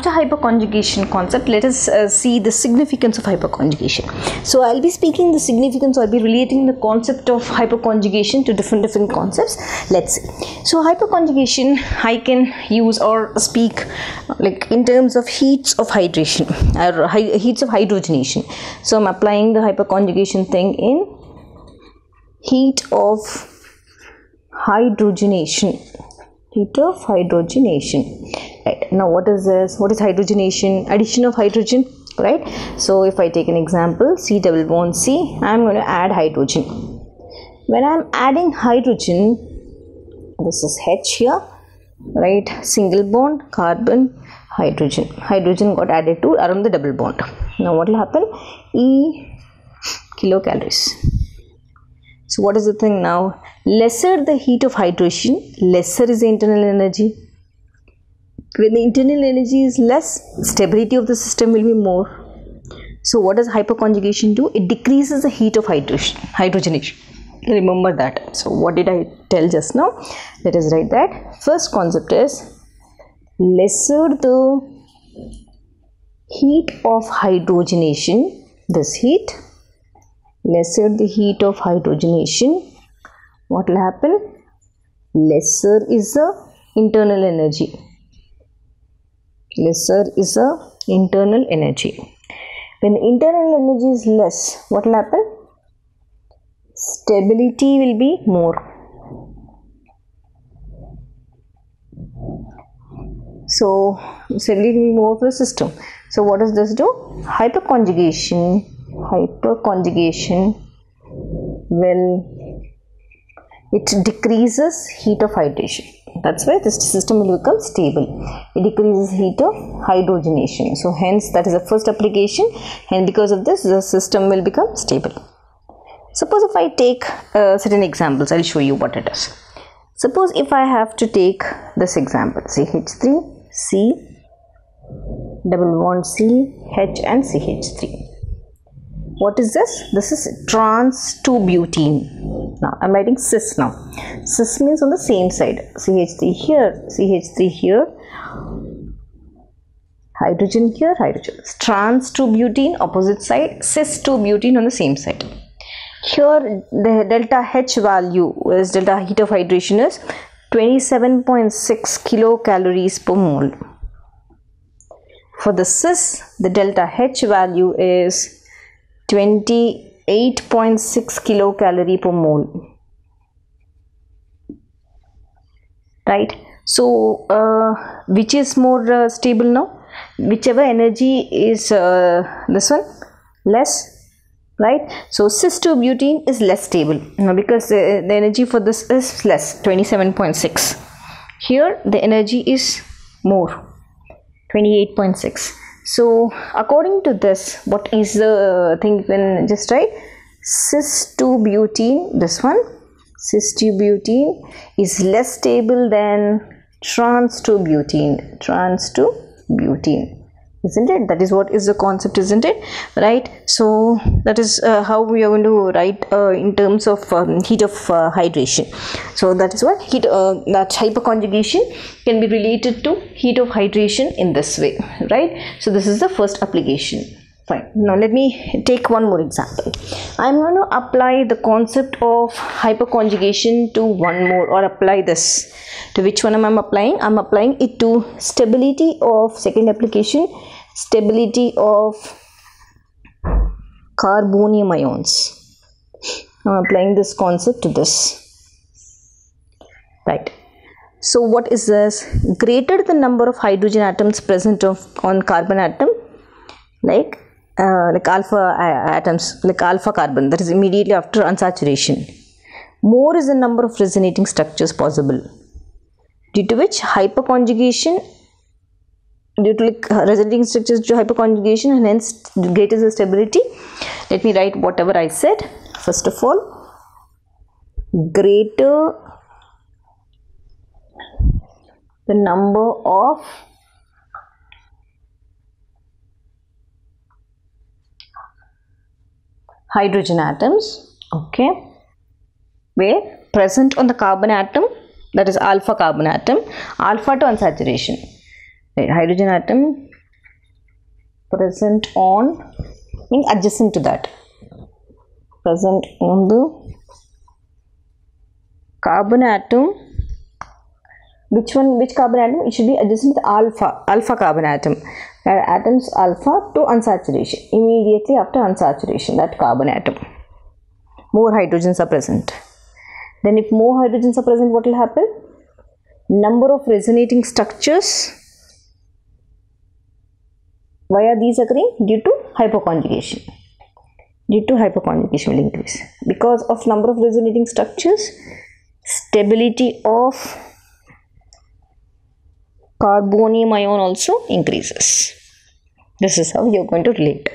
after hyperconjugation concept let us uh, see the significance of hyperconjugation. So i'll be speaking the significance i'll be relating the concept of hyperconjugation to different different concepts. Let's see. So hyperconjugation i can use or speak like in terms of heats of hydration or heats of hydrogenation. So i'm applying the hyperconjugation thing in heat of hydrogenation. Heat of hydrogenation now what is this? What is hydrogenation? Addition of hydrogen right? So if i take an example c double bond c i'm going to add hydrogen. When i'm adding hydrogen this is h here right? Single bond carbon hydrogen. Hydrogen got added to around the double bond. Now what will happen? E kilocalories. So what is the thing now? Lesser the heat of hydrogen lesser is the internal energy. When the internal energy is less, stability of the system will be more. So what does hyperconjugation do? It decreases the heat of hydrogenation. Remember that. So what did I tell just now? Let us write that. First concept is lesser the heat of hydrogenation, this heat lesser the heat of hydrogenation what will happen lesser is the internal energy lesser is the internal energy. When internal energy is less what will happen? Stability will be more. So stability will be more for the system. So what does this do? Hyperconjugation. Hyperconjugation will it decreases heat of hydration that's why this system will become stable. It decreases heat of hydrogenation. So hence that is the first application. And because of this the system will become stable. Suppose if i take uh, certain examples i'll show you what it is. Suppose if i have to take this example ch3 c double bond c h and ch3 what is this? This is trans 2 butene now i'm writing cis now. Cis means on the same side. Ch3 here ch3 here. Hydrogen here hydrogen. Trans 2 butene opposite side. Cis 2 butene on the same side. Here the delta h value is delta heat of hydration is 27.6 kilocalories per mole. For the cis the delta h value is 28.6 kilocalorie per mole. Right? So uh, which is more uh, stable now? Whichever energy is uh, this one less right? So cis 2 butene is less stable now because uh, the energy for this is less 27.6 here the energy is more 28.6 so according to this what is the uh, thing when just write cis 2 butene this one cis 2 butene is less stable than trans 2 butene trans 2 butene isn't it? That is what is the concept isn't it? Right? So that is uh, how we are going to write uh, in terms of um, heat of uh, hydration. So that is what heat uh, that hyperconjugation can be related to heat of hydration in this way. Right? So this is the first application fine. Now let me take one more example. I'm going to apply the concept of hyperconjugation to one more or apply this to which one am i applying? I'm applying it to stability of second application stability of carbonium ions. I'm applying this concept to this. Right. So what is this? Greater the number of hydrogen atoms present of, on carbon atom like uh, like alpha uh, atoms like alpha carbon that is immediately after unsaturation. More is the number of resonating structures possible. Due to which hyperconjugation due to like resonating structures to hyperconjugation and hence greater the stability let me write whatever i said. First of all greater the number of hydrogen atoms okay where present on the carbon atom that is alpha carbon atom alpha to unsaturation. Right, hydrogen atom present on in adjacent to that present on the carbon atom which one which carbon atom? It should be adjacent to alpha alpha carbon atom that atoms alpha to unsaturation. Immediately after unsaturation that carbon atom. More hydrogens are present. Then if more hydrogens are present what will happen? Number of resonating structures. Why are these occurring? Due to hyperconjugation due to hyperconjugation will increase. Because of number of resonating structures stability of carbonium ion also increases. This is how you're going to relate.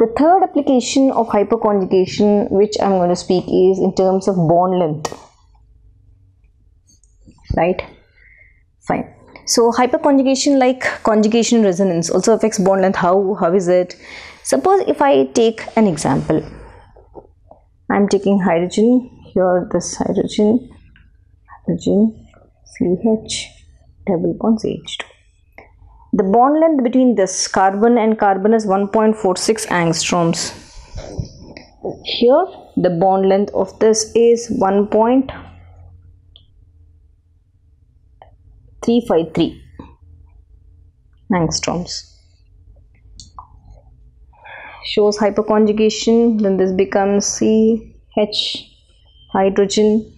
The third application of hyperconjugation which i'm going to speak is in terms of bond length. Right? Fine. So hyperconjugation like conjugation resonance also affects bond length. How how is it? Suppose if i take an example. I'm taking hydrogen. Here this hydrogen. Hydrogen. Ch double bond ch2 the bond length between this carbon and carbon is 1.46 angstroms. Here the bond length of this is 1. 353 angstroms. Shows hyperconjugation then this becomes CH hydrogen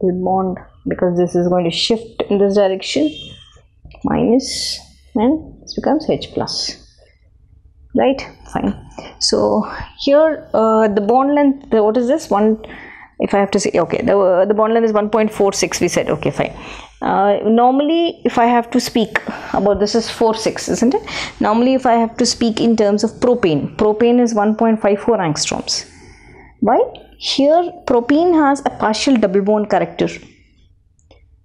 double bond because this is going to shift in this direction. Minus and this becomes H plus. Right? Fine. So here uh, the bond length what is this? One if I have to say okay the, uh, the bond length is 1.46 we said. Okay fine. Uh, normally if I have to speak about this is 46 isn't it? Normally if I have to speak in terms of propane propane is 1.54 angstroms. Why? Here propane has a partial double bond character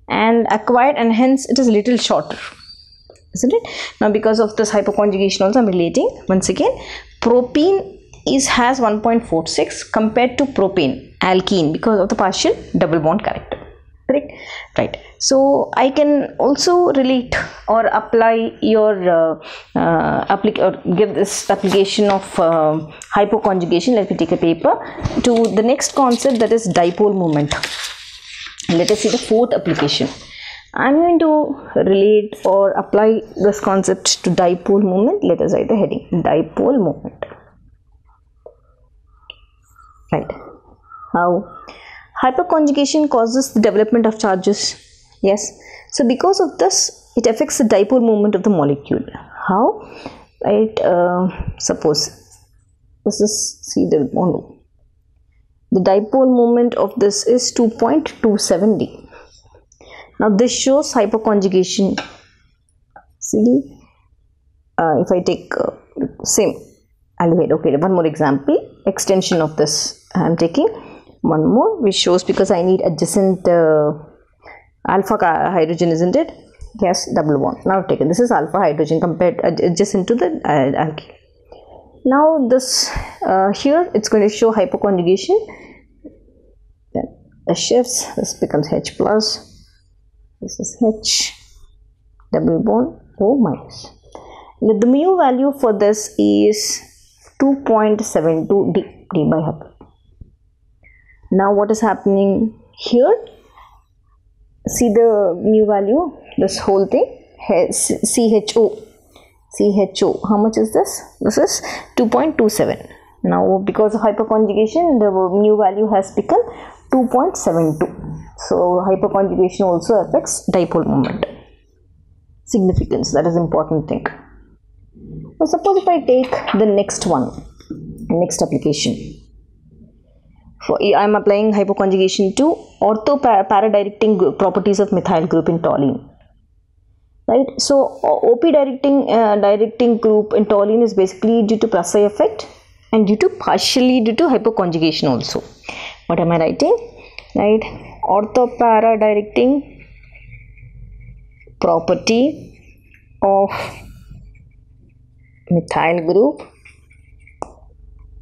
and acquired and hence it is little shorter isn't it? Now because of this hyperconjugation also I'm relating once again propene is has 1.46 compared to propane alkene because of the partial double bond character correct? Right. So i can also relate or apply your uh, uh, or give this application of uh, hypoconjugation. Let me take a paper to the next concept that is dipole moment let us see the fourth application. I'm going to relate or apply this concept to dipole moment let us write the heading dipole moment right. How hyperconjugation causes the development of charges. Yes. So because of this it affects the dipole moment of the molecule. How? Right uh, suppose this is see the bond the dipole moment of this is 2.27 d. Now this shows hyperconjugation. See? Uh, if i take uh, same aldehyde okay one more example. Extension of this i am taking. One more which shows because i need adjacent uh, alpha hydrogen isn't it? Yes double bond now taken this is alpha hydrogen compared adjacent to the uh, alkyl now this uh, here it's going to show hyperconjugation then the shifts this becomes h plus. This is h double bond. O minus now the mu value for this is 2.72 d, d by half. Now what is happening here? See the mu value this whole thing? Has CHO CHO how much is this? This is 2.27 now because of hyperconjugation the mu value has become 2.72 so hyperconjugation also affects dipole moment. Significance that is important thing. Now suppose if I take the next one next application. For I'm applying hypoconjugation to ortho para-directing properties of methyl group in toluene right? So op directing uh, directing group in toluene is basically due to plus I effect and due to partially due to hypoconjugation also. What am i writing? Right? Ortho para directing property of methyl group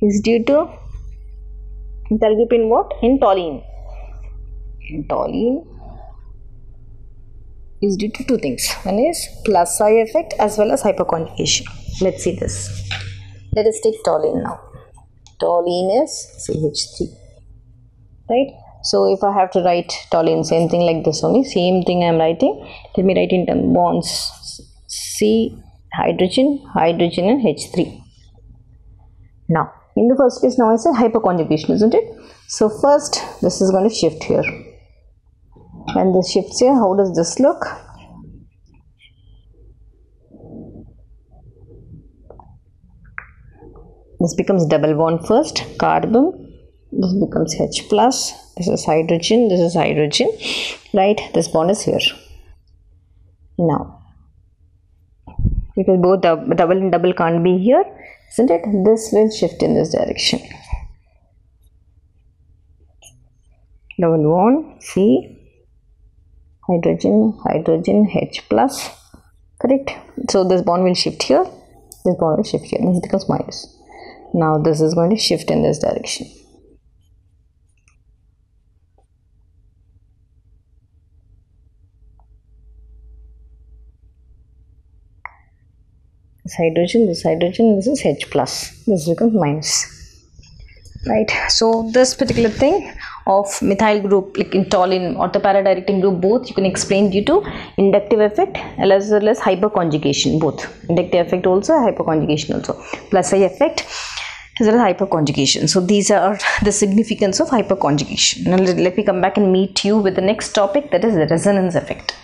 is due to methyl group in what? In toluene in toluene is due to two things. One is plus I effect as well as hyperconjugation. Let's see this. Let us take toluene now. Toluene is ch3 right? So if i have to write toluene same thing like this only same thing i'm writing. Let me write in term bonds c hydrogen hydrogen and h3 now in the first case now i say hyperconjugation isn't it? So first this is going to shift here when this shifts here how does this look? This becomes double bond first carbon. This becomes h plus. This is hydrogen. This is hydrogen. Right? This bond is here. Now because both double and double can't be here isn't it? This will shift in this direction. Double bond c hydrogen hydrogen h plus. Correct. So this bond will shift here. This bond will shift here. This becomes minus. Now this is going to shift in this direction. This hydrogen this hydrogen this is h plus. This becomes minus. Right. So this particular thing of methyl group like in toluene ortho para directing group both you can explain due to inductive effect as well as hyperconjugation both. Inductive effect also hyperconjugation also plus I effect as well as hyperconjugation. So these are the significance of hyperconjugation. Now let me come back and meet you with the next topic that is the resonance effect